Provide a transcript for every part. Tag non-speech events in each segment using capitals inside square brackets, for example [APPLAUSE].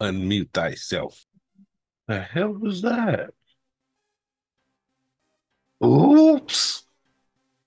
Unmute thyself. The hell was that? Oops.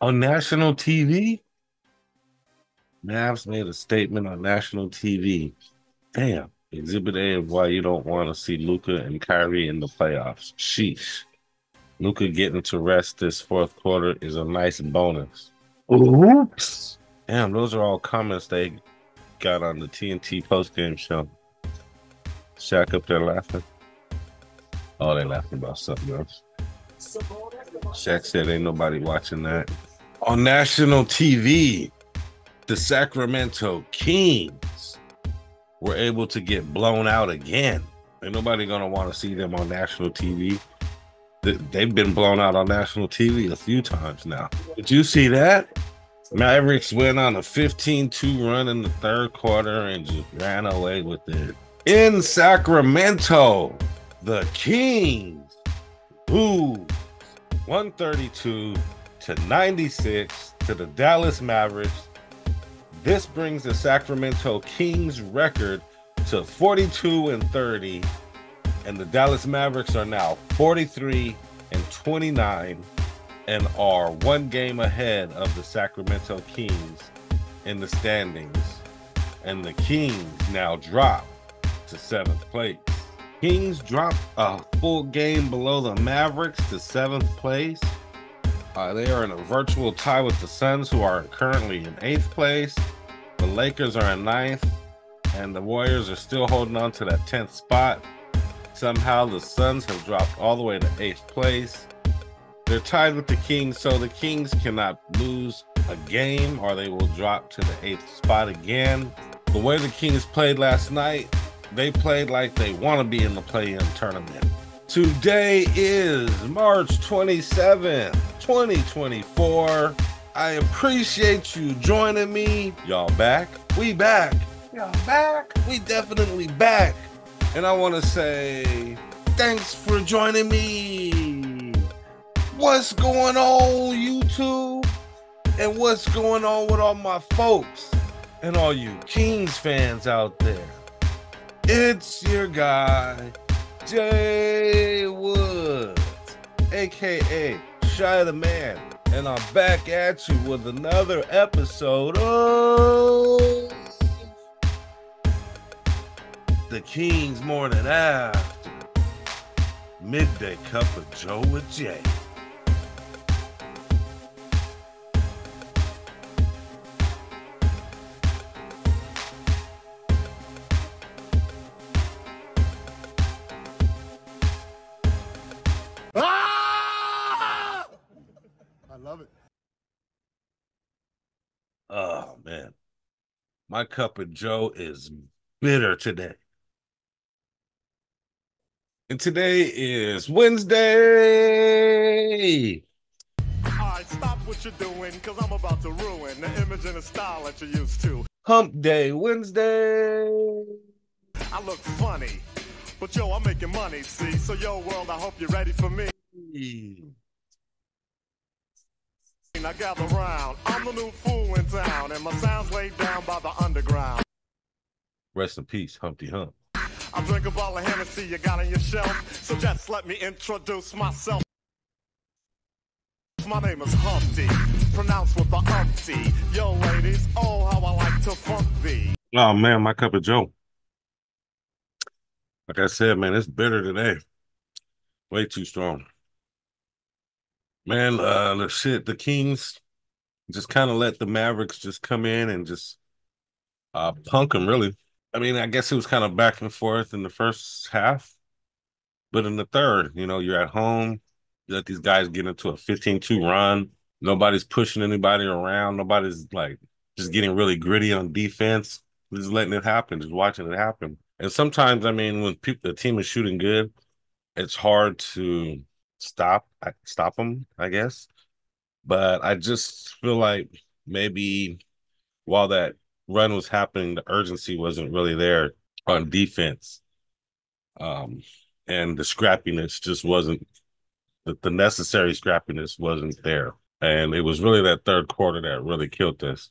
On national TV? Mavs made a statement on national TV. Damn. Exhibit A of why you don't want to see Luka and Kyrie in the playoffs. Sheesh. Luka getting to rest this fourth quarter is a nice bonus. Oops. Damn, those are all comments they got on the TNT postgame show. Shaq up there laughing. Oh, they laughing about something else. Shaq said ain't nobody watching that. On national TV, the Sacramento Kings were able to get blown out again. Ain't nobody gonna want to see them on national TV. They've been blown out on national TV a few times now. Did you see that? Mavericks went on a 15-2 run in the third quarter and just ran away with it. In Sacramento, the Kings lose 132 to 96 to the Dallas Mavericks. This brings the Sacramento Kings record to 42 and 30 and the Dallas Mavericks are now 43 and 29 and are one game ahead of the Sacramento Kings in the standings. And the Kings now drop to seventh place. Kings drop a full game below the Mavericks to seventh place. Uh, they are in a virtual tie with the Suns, who are currently in eighth place. The Lakers are in ninth, and the Warriors are still holding on to that 10th spot. Somehow the Suns have dropped all the way to eighth place. They're tied with the Kings, so the Kings cannot lose a game or they will drop to the eighth spot again. The way the Kings played last night, they played like they want to be in the play in tournament. Today is March 27th, 2024. I appreciate you joining me. Y'all back? We back. Y'all back? We definitely back. And I want to say thanks for joining me. What's going on, YouTube? And what's going on with all my folks and all you Kings fans out there? It's your guy, Jay Woods, aka Shy the Man, and I'm back at you with another episode of the Kings morning after. Midday cup of Joe with Jay. My cup of Joe is bitter today. And today is Wednesday. All right, stop what you're doing, because I'm about to ruin the image and the style that you're used to. Hump Day Wednesday. I look funny, but yo, I'm making money, see? So, yo, world, I hope you're ready for me. Now gather round. I'm the new fool in town, and my sound's laid down by the underground. Rest in peace, Humpty Hump. I drink a bottle of Hennessy you got on your shelf. So just let me introduce myself. My name is Humpty, pronounced with the umpty. Yo, ladies, oh, how I like to funk thee. Oh man, my cup of Joe. Like I said, man, it's bitter today. Way too strong. Man, uh the shit, the Kings just kind of let the Mavericks just come in and just uh punk them really. I mean, I guess it was kind of back and forth in the first half, but in the third, you know, you're at home, you let these guys get into a 15-2 run. Nobody's pushing anybody around. Nobody's like just getting really gritty on defense. Just letting it happen, just watching it happen. And sometimes, I mean, when people the team is shooting good, it's hard to stop stop them, I guess. But I just feel like maybe while that run was happening, the urgency wasn't really there on defense. Um, and the scrappiness just wasn't the, the necessary scrappiness wasn't there. And it was really that third quarter that really killed us.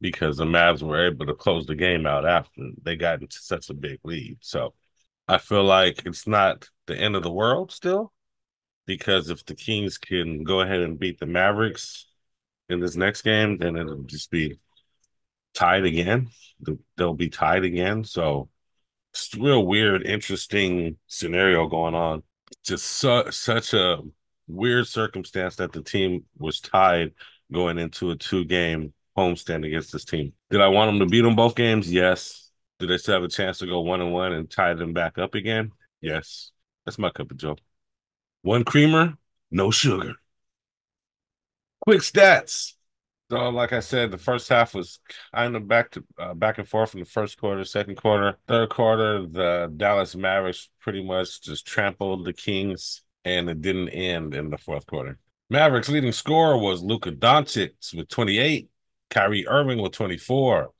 because the Mavs were able to close the game out after they got into such a big lead. So I feel like it's not the end of the world still, because if the Kings can go ahead and beat the Mavericks in this next game, then it'll just be tied again. They'll be tied again. So it's real weird, interesting scenario going on. Just su- such a weird circumstance that the team was tied going into a two game homestand against this team. Did I want them to beat them both games? Yes. Do they still have a chance to go one and one and tie them back up again? Yes. That's my cup of joe. One creamer, no sugar. Quick stats. So, like I said, the first half was kind of back to uh, back and forth in the first quarter, second quarter, third quarter. The Dallas Mavericks pretty much just trampled the Kings, and it didn't end in the fourth quarter. Mavericks leading scorer was Luka Doncic with 28, Kyrie Irving with 24,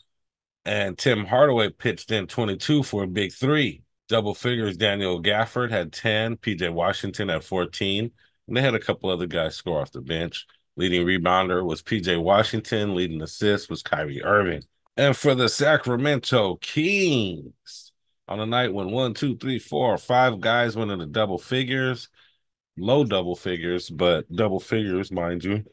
and Tim Hardaway pitched in 22 for a big three. Double figures, Daniel Gafford had 10, PJ Washington at 14, and they had a couple other guys score off the bench. Leading rebounder was PJ Washington. Leading assist was Kyrie Irving. And for the Sacramento Kings, on a night when one, two, three, four, five guys went into double figures, low double figures, but double figures, mind you.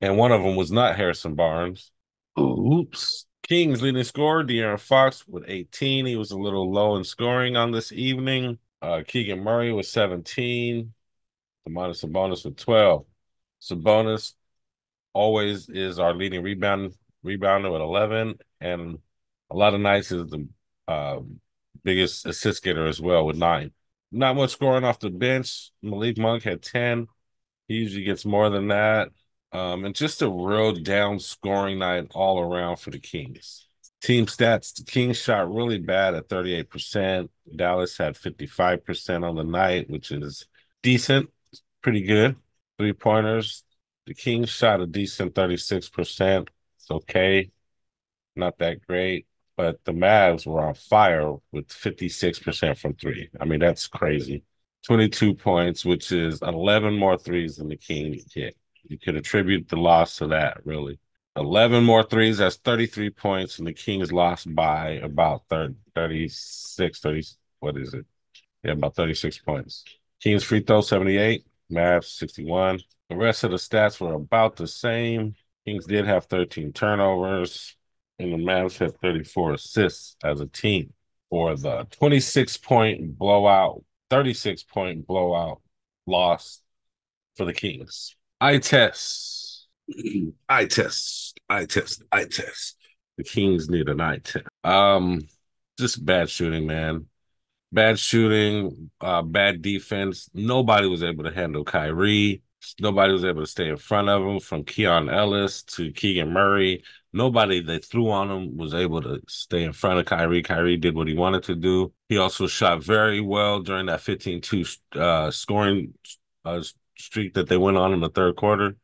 And one of them was not Harrison Barnes. Oops. Kings leading scorer, De'Aaron Fox with 18. He was a little low in scoring on this evening. Uh, Keegan Murray was 17. Domantas Sabonis with 12. Sabonis always is our leading rebound rebounder with 11, and a lot of nights is the uh, biggest assist getter as well with nine. Not much scoring off the bench. Malik Monk had 10. He usually gets more than that. Um, and just a real down scoring night all around for the Kings. Team stats the Kings shot really bad at 38%. Dallas had 55% on the night, which is decent, pretty good three pointers. The Kings shot a decent 36%. It's okay. Not that great. But the Mavs were on fire with 56% from three. I mean, that's crazy. 22 points, which is 11 more threes than the Kings hit. You could attribute the loss to that, really. 11 more threes, that's 33 points, and the Kings lost by about 30, 36, 30, what is it? Yeah, about 36 points. Kings free throw 78. Mavs 61. The rest of the stats were about the same. Kings did have 13 turnovers, and the Mavs had 34 assists as a team for the 26 point blowout, 36 point blowout loss for the Kings. I test. [CLEARS THROAT] eye test. eye test. eye test. The Kings need an eye test. Um, just bad shooting, man bad shooting, uh, bad defense. Nobody was able to handle Kyrie. Nobody was able to stay in front of him from Keon Ellis to Keegan Murray. Nobody that threw on him was able to stay in front of Kyrie. Kyrie did what he wanted to do. He also shot very well during that 15 2 uh, scoring uh, streak that they went on in the third quarter.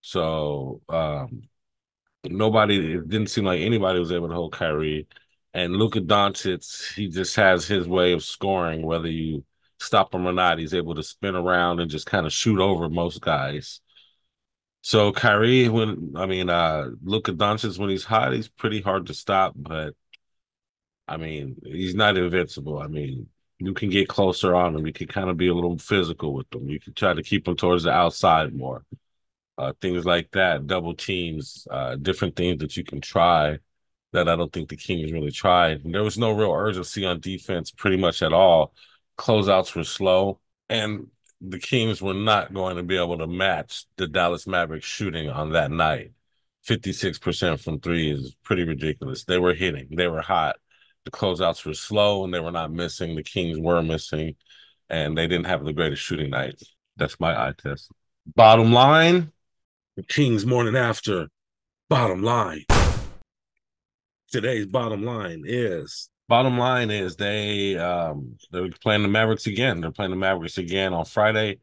So um, nobody, it didn't seem like anybody was able to hold Kyrie. And Luka Doncic, he just has his way of scoring, whether you stop him or not. He's able to spin around and just kind of shoot over most guys. So Kyrie, when I mean uh Luka Doncic, when he's hot, he's pretty hard to stop, but I mean, he's not invincible. I mean, you can get closer on them. You can kind of be a little physical with them. You can try to keep them towards the outside more. Uh, things like that, double teams, uh, different things that you can try that I don't think the Kings really tried. There was no real urgency on defense pretty much at all. Closeouts were slow, and the Kings were not going to be able to match the Dallas Mavericks shooting on that night. 56% from three is pretty ridiculous. They were hitting, they were hot. The closeouts were slow and they were not missing. The Kings were missing, and they didn't have the greatest shooting night. That's my eye test. Bottom line, the Kings morning after. Bottom line today's bottom line is bottom line is they um they're playing the Mavericks again. They're playing the Mavericks again on Friday.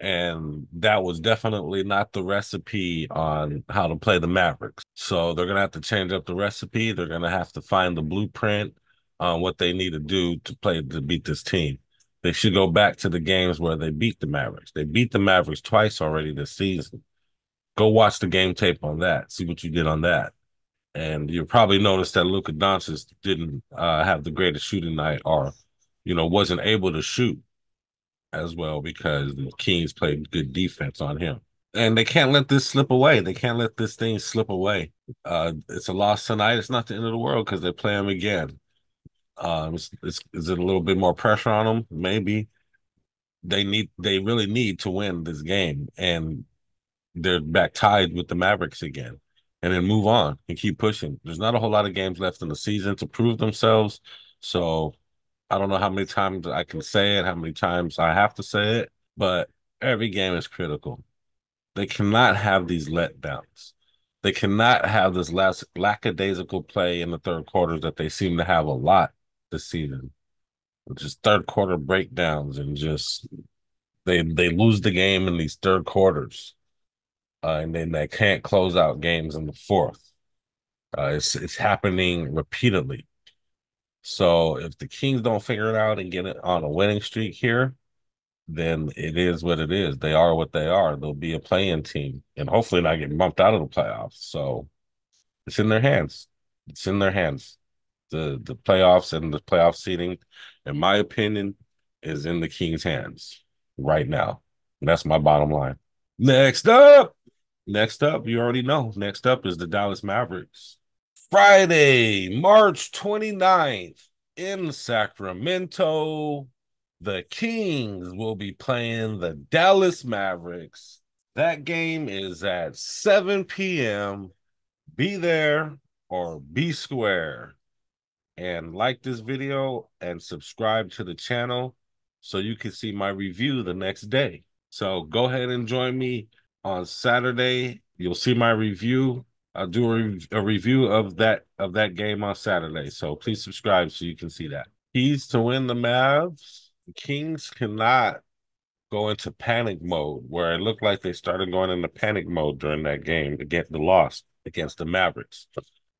And that was definitely not the recipe on how to play the Mavericks. So they're gonna have to change up the recipe. They're gonna have to find the blueprint on what they need to do to play to beat this team. They should go back to the games where they beat the Mavericks. They beat the Mavericks twice already this season. Go watch the game tape on that. See what you did on that And you'll probably noticed that Luka Doncic didn't uh, have the greatest shooting night, or you know, wasn't able to shoot as well because the Kings played good defense on him. And they can't let this slip away. They can't let this thing slip away. Uh, it's a loss tonight. It's not the end of the world because they play them again. Um, it's, it's, is it a little bit more pressure on them? Maybe they need they really need to win this game, and they're back tied with the Mavericks again, and then move on and keep pushing. There's not a whole lot of games left in the season to prove themselves, so I don't know how many times I can say it, how many times I have to say it, but every game is critical. They cannot have these letdowns. They cannot have this last lackadaisical play in the third quarter that they seem to have a lot this season. Just third quarter breakdowns and just they they lose the game in these third quarters, uh, and then they can't close out games in the fourth. Uh, it's it's happening repeatedly. So if the Kings don't figure it out and get it on a winning streak here, then it is what it is. They are what they are. They'll be a playing team and hopefully not get bumped out of the playoffs. So it's in their hands. It's in their hands. The the playoffs and the playoff seating, in my opinion, is in the Kings' hands right now. And that's my bottom line. Next up, next up, you already know. Next up is the Dallas Mavericks. Friday, March 29th in Sacramento, the Kings will be playing the Dallas Mavericks. That game is at 7 p.m. Be there or be square. And like this video and subscribe to the channel so you can see my review the next day. So go ahead and join me on Saturday. You'll see my review I'll do a, re- a, review of that of that game on Saturday. So please subscribe so you can see that. Keys to win the Mavs. The Kings cannot go into panic mode where it looked like they started going into panic mode during that game to get the loss against the Mavericks.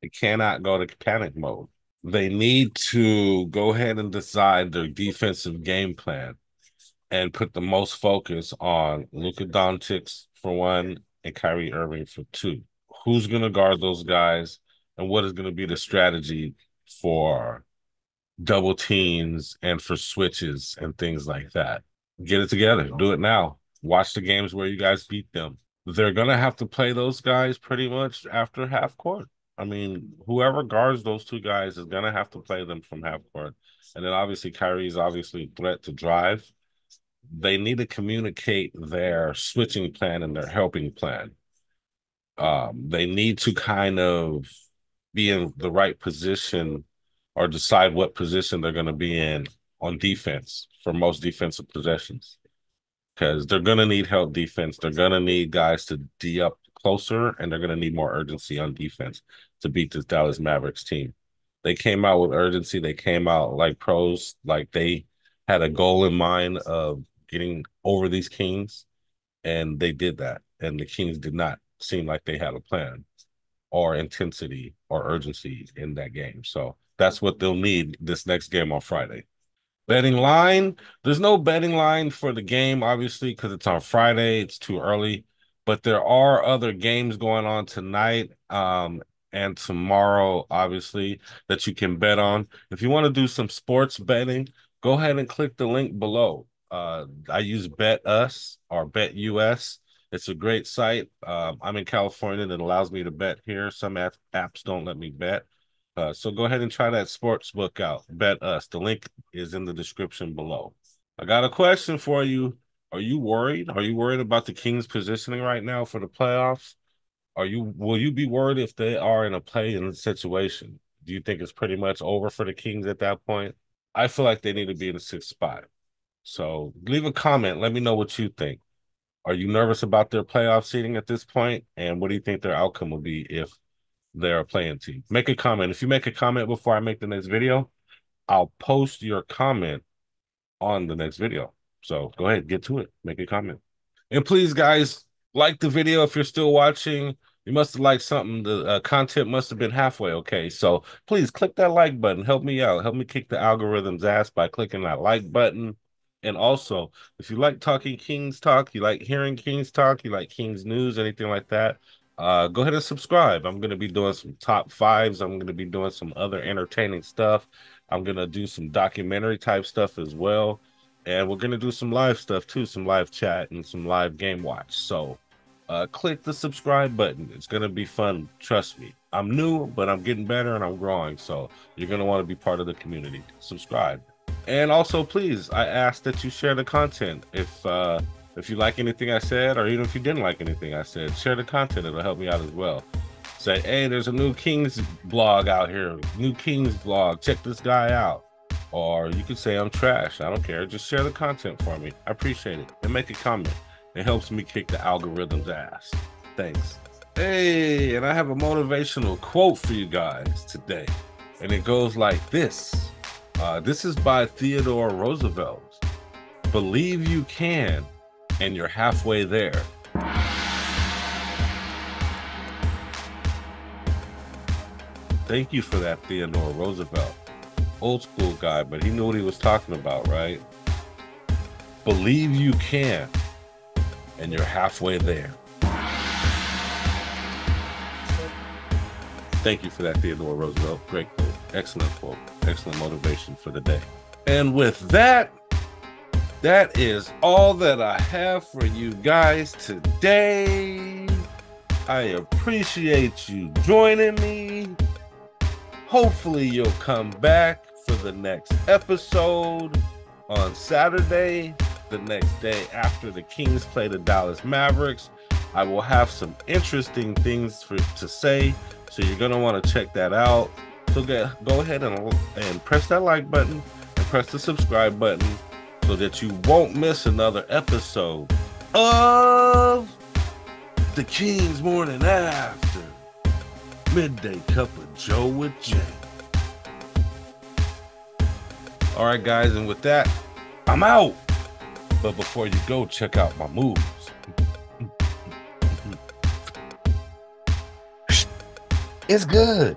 They cannot go to panic mode. They need to go ahead and decide their defensive game plan and put the most focus on Luka Doncic for one and Kyrie Irving for two who's going to guard those guys, and what is going to be the strategy for double teams and for switches and things like that. Get it together. Do it now. Watch the games where you guys beat them. They're going to have to play those guys pretty much after half court. I mean, whoever guards those two guys is going to have to play them from half court. And then obviously, Kyrie's obviously a threat to drive. They need to communicate their switching plan and their helping plan um, they need to kind of be in the right position or decide what position they're going to be in on defense for most defensive possessions because they're going to need help defense. They're going to need guys to D up closer and they're going to need more urgency on defense to beat this Dallas Mavericks team. They came out with urgency. They came out like pros, like they had a goal in mind of getting over these Kings, and they did that. And the Kings did not seemed like they had a plan or intensity or urgency in that game. So that's what they'll need this next game on Friday. Betting line, there's no betting line for the game, obviously, because it's on Friday. It's too early, but there are other games going on tonight um, and tomorrow, obviously, that you can bet on. If you want to do some sports betting, go ahead and click the link below. Uh, I use Bet Us or Bet US it's a great site. Um, I'm in California that allows me to bet here. Some app, apps don't let me bet. Uh, so go ahead and try that sports book out. Bet us. The link is in the description below. I got a question for you. Are you worried? Are you worried about the Kings positioning right now for the playoffs? Are you will you be worried if they are in a play-in situation? Do you think it's pretty much over for the Kings at that point? I feel like they need to be in the sixth spot. So leave a comment. Let me know what you think. Are you nervous about their playoff seating at this point? And what do you think their outcome will be if they're a playing team? Make a comment. If you make a comment before I make the next video, I'll post your comment on the next video. So go ahead, get to it, make a comment. And please, guys, like the video if you're still watching. You must have liked something. The uh, content must have been halfway okay. So please click that like button. Help me out. Help me kick the algorithm's ass by clicking that like button and also, if you like talking Kings talk, you like hearing Kings talk, you like Kings news, anything like that, uh, go ahead and subscribe. I'm going to be doing some top fives. I'm going to be doing some other entertaining stuff. I'm going to do some documentary type stuff as well. And we're going to do some live stuff too, some live chat and some live game watch. So uh, click the subscribe button. It's going to be fun. Trust me. I'm new, but I'm getting better and I'm growing. So you're going to want to be part of the community. Subscribe. And also, please, I ask that you share the content. If, uh, if you like anything I said, or even if you didn't like anything I said, share the content. It'll help me out as well. Say, hey, there's a new Kings blog out here, new Kings blog. Check this guy out. Or you could say I'm trash. I don't care. Just share the content for me. I appreciate it. And make a comment. It helps me kick the algorithm's ass. Thanks. Hey, and I have a motivational quote for you guys today. And it goes like this. Uh, this is by Theodore Roosevelt. Believe you can and you're halfway there. Thank you for that, Theodore Roosevelt. Old school guy, but he knew what he was talking about, right? Believe you can, and you're halfway there. Thank you for that, Theodore Roosevelt. Great quote. Excellent quote. Excellent motivation for the day. And with that, that is all that I have for you guys today. I appreciate you joining me. Hopefully, you'll come back for the next episode on Saturday, the next day after the Kings play the Dallas Mavericks. I will have some interesting things for to say, so you're gonna want to check that out. So get, go ahead and, and press that like button and press the subscribe button so that you won't miss another episode of the King's Morning After Midday Cup of Joe with Jay. All right, guys, and with that, I'm out. But before you go, check out my moves. [LAUGHS] It's good.